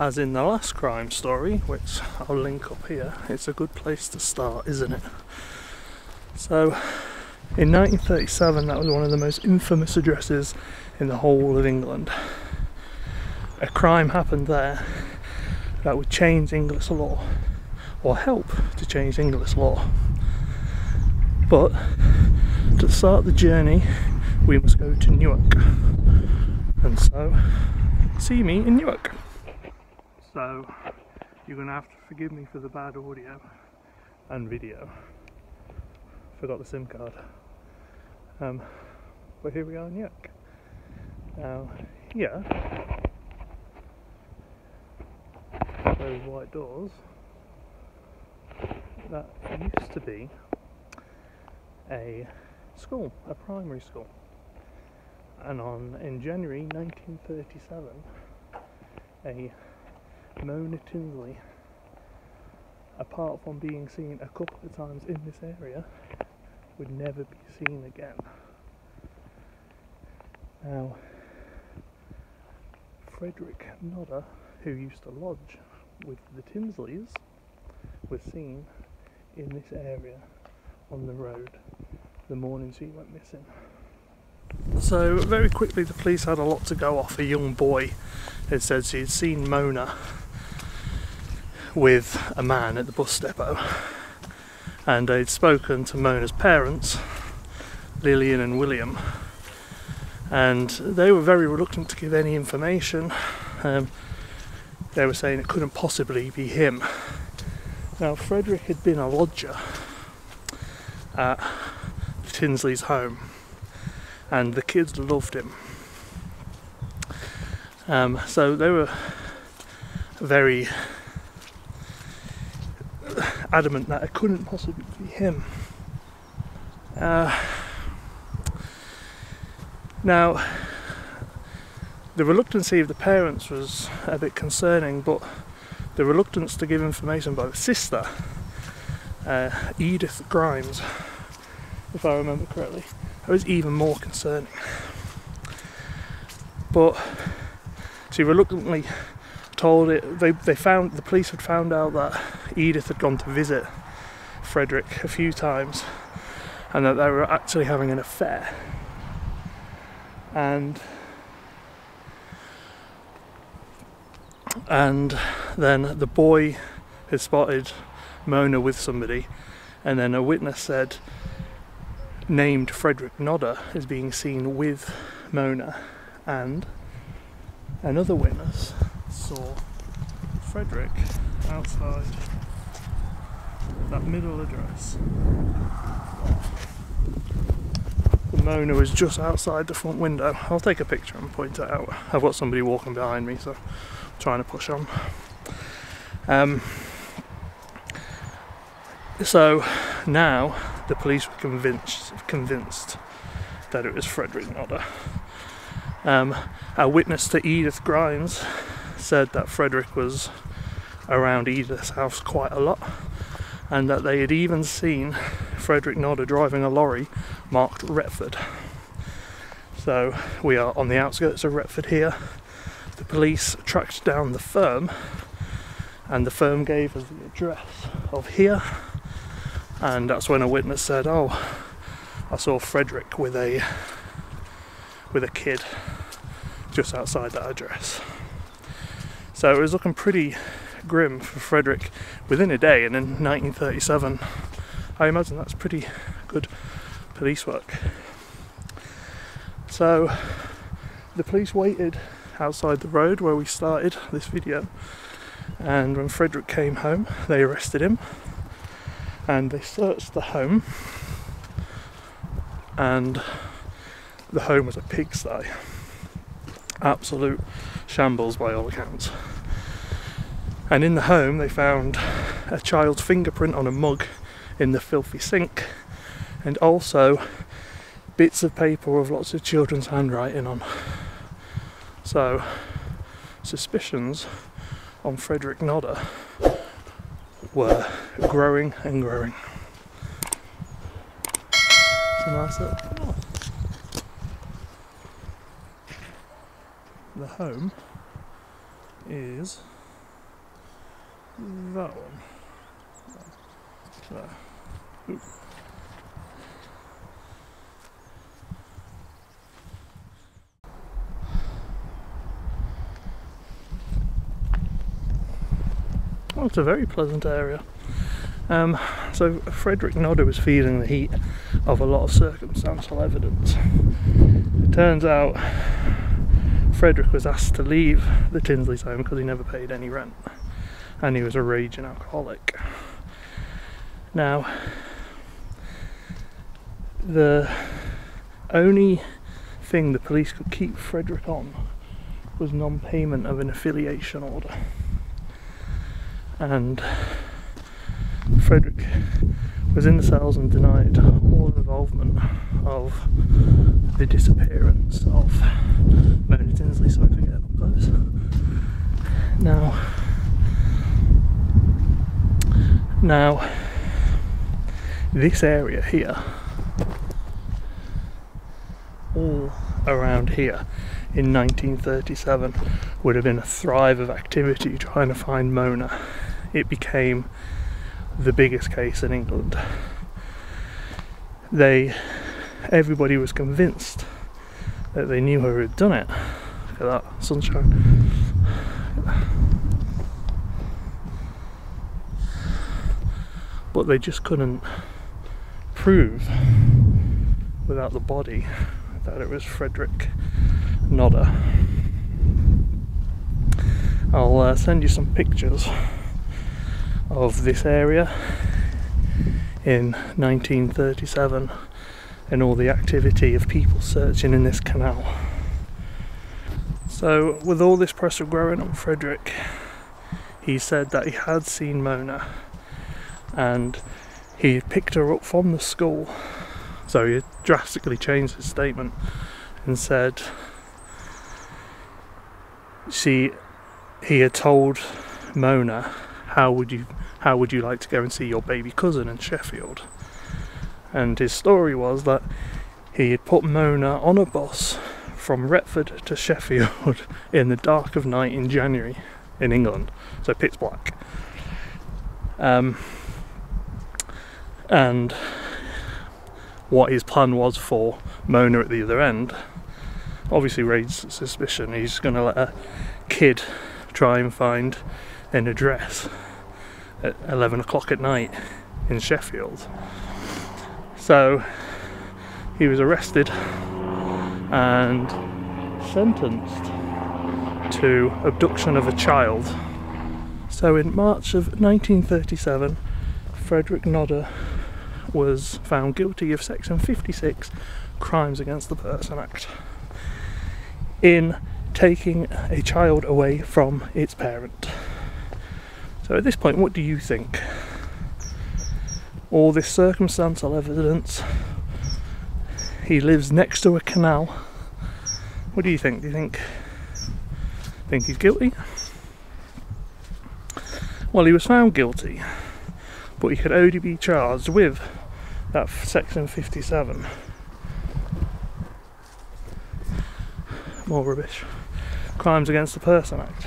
as in the last crime story, which I'll link up here, it's a good place to start, isn't it? So, in 1937, that was one of the most infamous addresses in the whole of England. A crime happened there that would change English law, or help to change English law. But to start the journey, we must go to Newark. And so, see me in Newark. So, you're going to have to forgive me for the bad audio and video. Forgot the SIM card. Um, but here we are in Newark. Now, here, those white doors, that used to be a school, a primary school. And on in January 1937, a Mona Tinsley, apart from being seen a couple of times in this area, would never be seen again. Now, Frederick Nodder, who used to lodge with the Tinsleys, was seen in this area on the road the morning she went missing. So, very quickly, the police had a lot to go off. A young boy had said she'd seen Mona with a man at the bus depot, and they'd spoken to Mona's parents, Lillian and William, and they were very reluctant to give any information. Um, they were saying it couldn't possibly be him. Now, Frederick had been a lodger at Tinsley's home, and the kids loved him. Um, so they were very adamant that it couldn't possibly be him. Uh, now, the reluctancy of the parents was a bit concerning, but the reluctance to give information by the sister, uh, Edith Grimes, if I remember correctly, was even more concerning. But she reluctantly told it. They they found the police had found out that Edith had gone to visit Frederick a few times, and that they were actually having an affair. And and then the boy had spotted Mona with somebody, and then a witness said named Frederick Nodder as being seen with Mona, and another witness saw Frederick outside that middle address. The Mona was just outside the front window. I'll take a picture and point it out. I've got somebody walking behind me, so I'm trying to push on. Um, so now the police were convinced convinced that it was Frederick Nodder. Um, a witness to Edith Grimes said that Frederick was around Edith's house quite a lot and that they had even seen Frederick Nodder driving a lorry marked Retford. So we are on the outskirts of Retford here. The police tracked down the firm and the firm gave us the address of here and that's when a witness said, "Oh, I saw Frederick with a with a kid just outside that address." So it was looking pretty grim for Frederick within a day, and in 1937, I imagine that's pretty good police work. So the police waited outside the road where we started this video, and when Frederick came home, they arrested him and they searched the home, and the home was a pigsty. Absolute shambles by all accounts. And in the home, they found a child's fingerprint on a mug in the filthy sink, and also bits of paper with lots of children's handwriting on. So, suspicions on Frederick Nodder were growing and growing. It's a nice little oh. The home is that one? So, oop. Oh, it's a very pleasant area. Um, so Frederick Nodder was feeling the heat of a lot of circumstantial evidence. It turns out Frederick was asked to leave the Tinsley's home because he never paid any rent and he was a raging alcoholic. Now, the only thing the police could keep Frederick on was non payment of an affiliation order. And Frederick was in the cells and denied all involvement of the disappearance of Mona Tinsley, so I forget up close. Now, now, this area here, all around here in 1937, would have been a thrive of activity trying to find Mona. It became the biggest case in England. They, everybody was convinced that they knew who had done it. Look at that sunshine. They just couldn't prove without the body that it was Frederick Nodder. I'll uh, send you some pictures of this area in 1937 and all the activity of people searching in this canal. So, with all this pressure growing on Frederick, he said that he had seen Mona and he picked her up from the school. So, he drastically changed his statement and said she he had told Mona how would you how would you like to go and see your baby cousin in Sheffield? And his story was that he had put Mona on a bus from Retford to Sheffield in the dark of night in January in England, so pitch black. Um, and what his plan was for Mona at the other end obviously raised suspicion. He's going to let a kid try and find an address at 11 o'clock at night in Sheffield. So he was arrested and sentenced to abduction of a child. So in March of 1937, Frederick Nodder was found guilty of Section 56 Crimes Against the Person Act in taking a child away from its parent. So at this point, what do you think? All this circumstantial evidence. He lives next to a canal. What do you think? Do you think think he's guilty? Well, he was found guilty, but he could only be charged with that section 57. More rubbish. Crimes Against the Person Act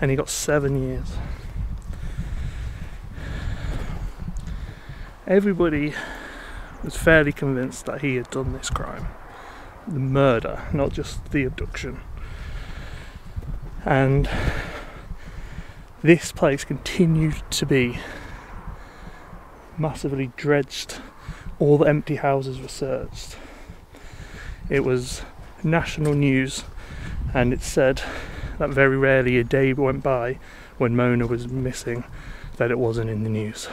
and he got seven years. Everybody was fairly convinced that he had done this crime the murder, not just the abduction. And this place continued to be massively dredged. All the empty houses were searched. It was national news, and it said that very rarely a day went by when Mona was missing that it wasn't in the news.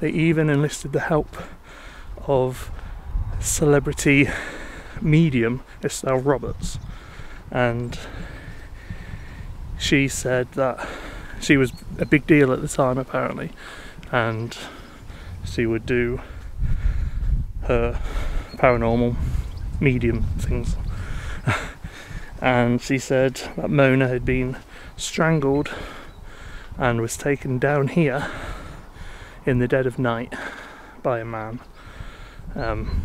They even enlisted the help of celebrity medium Estelle Roberts, and she said that she was a big deal at the time apparently, and she would do her paranormal medium things and she said that Mona had been strangled and was taken down here in the dead of night by a man. Um,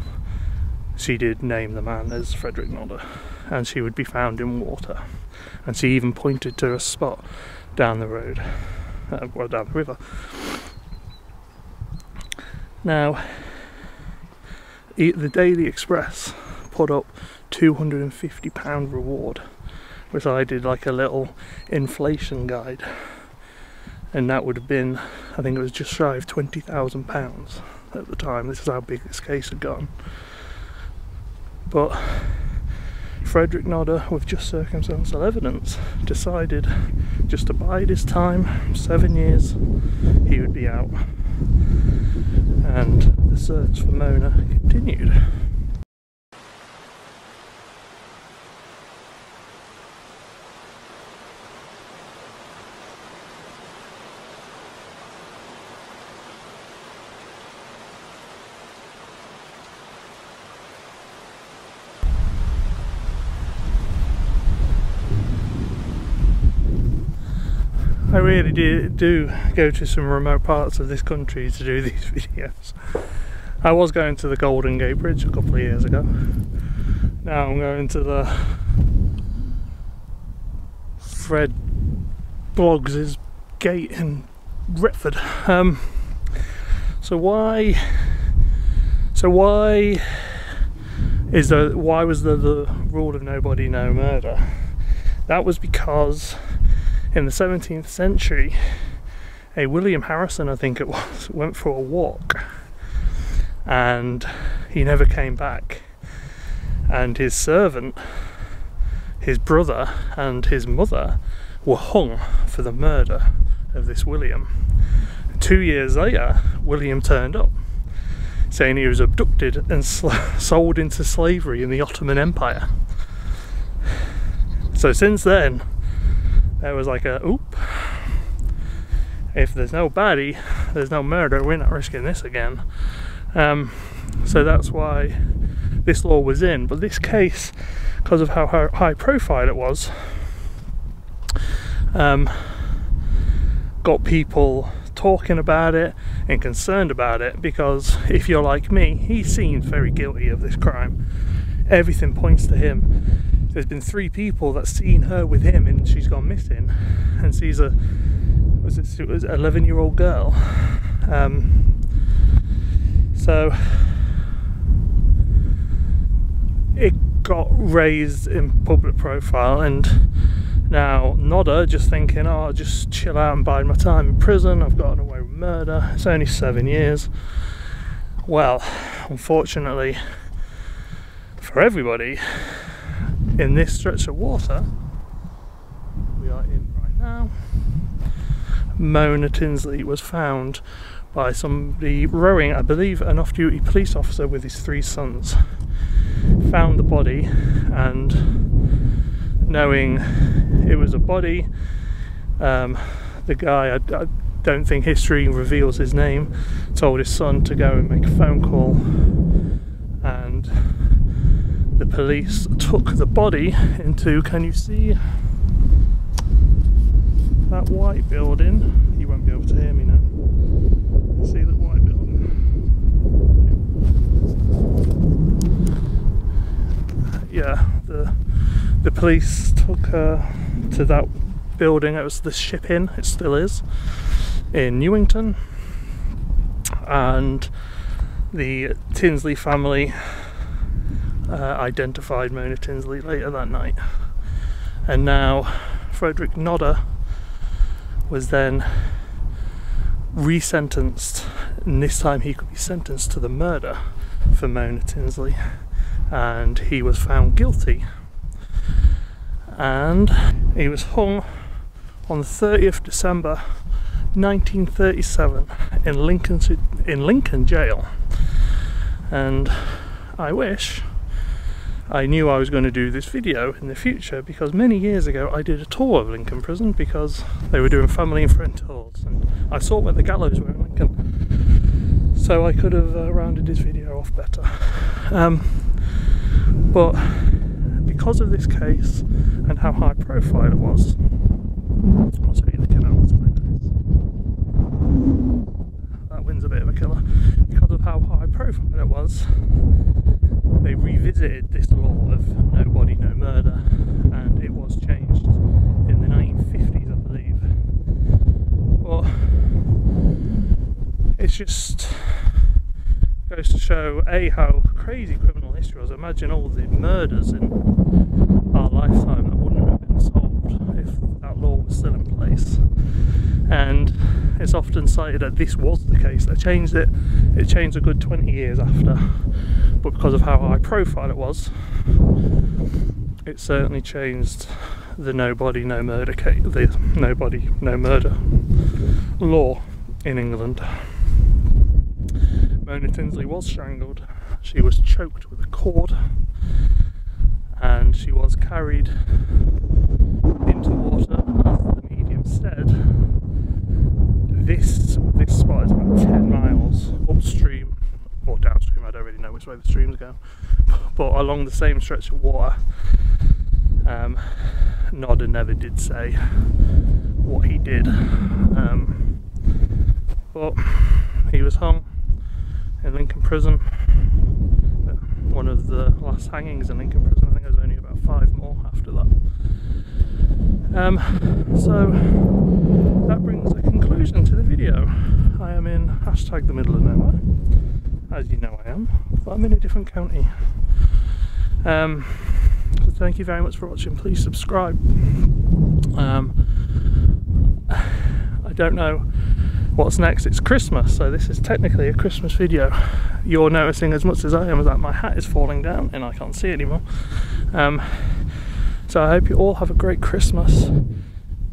she did name the man as Frederick Nodder, and she would be found in water. And she even pointed to a spot down the road, uh, well, down the river. Now, the Daily Express put up £250 reward, which I did like a little inflation guide, and that would have been, I think it was just shy of £20,000 at the time. This is how big this case had gone. But Frederick Nodder, with just circumstantial evidence, decided just to bide his time, seven years, he would be out. And the search for Mona continued. I really do, do go to some remote parts of this country to do these videos. I was going to the Golden Gate Bridge a couple of years ago. Now I'm going to the Fred Bloggs' gate in Retford. Um, so why? So why is there? Why was the rule of nobody, no murder? That was because in the 17th century, a William Harrison, I think it was, went for a walk and he never came back. And his servant, his brother, and his mother were hung for the murder of this William. Two years later, William turned up saying he was abducted and sold into slavery in the Ottoman Empire. So since then, there was like a oop. If there's no body, there's no murder. We're not risking this again. Um, so that's why this law was in. But this case, because of how high profile it was, um, got people talking about it and concerned about it because if you're like me, he seems very guilty of this crime. Everything points to him there's been three people that's seen her with him and she's gone missing. And sees a was it, it was 11 year old girl. Um, so it got raised in public profile and now Nodder just thinking oh I'll just chill out and bide my time in prison. I've gotten away with murder. It's only seven years. Well unfortunately for everybody in this stretch of water we are in right now, Mona Tinsley was found by somebody rowing, I believe, an off duty police officer with his three sons. Found the body and knowing it was a body, um, the guy, I, I don't think history reveals his name, told his son to go and make a phone call and police took the body into, can you see that white building? You won't be able to hear me now. See that white building? Yeah, the the police took her to that building. It was the Ship Inn. It still is in Newington, and the Tinsley family uh, identified Mona Tinsley later that night. And now Frederick Nodder was then resentenced, and this time he could be sentenced to the murder for Mona Tinsley, and he was found guilty. And he was hung on the 30th December 1937 in Lincoln in Lincoln Jail. And I wish I knew I was going to do this video in the future because many years ago I did a tour of Lincoln Prison because they were doing family and friend tours and I saw where the gallows were in Lincoln. So I could have uh, rounded this video off better. Um, but because of this case and how high profile it was the canal that wind's a bit of a killer. Because of how high profile it was they revisited this law of no body, no murder, and it was changed in the 1950s, I believe. But it just goes to show a how crazy criminal history was. Imagine all the murders in our lifetime that wouldn't have been solved if that law was still in place, and it's often cited that this was the case. They changed it. It changed a good 20 years after, but because of how high profile it was, it certainly changed the nobody no murder case, the nobody no murder law in England. Mona Tinsley was strangled. She was choked with a cord, and she was carried into water, as the medium said. This this spot is about ten miles upstream or downstream. I don't really know which way the streams go, but along the same stretch of water. Um, Nodder never did say what he did, um, but he was hung in Lincoln Prison. One of the last hangings in Lincoln Prison. I think there's only about five more after that. Um, so that brings a conclusion to the video. I am in hashtag the middle of nowhere, as you know I am, but I'm in a different county. Um, so thank you very much for watching. Please subscribe. Um, I don't know what's next. It's Christmas, so this is technically a Christmas video. You're noticing as much as I am that my hat is falling down and I can't see anymore. Um, so I hope you all have a great Christmas.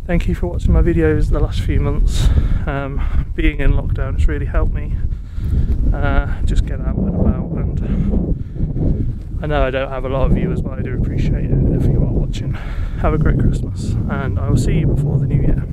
Thank you for watching my videos the last few months. Um, being in lockdown has really helped me uh, just get out and about and I know I don't have a lot of viewers, but I do appreciate it if you are watching. Have a great Christmas, and I will see you before the new year.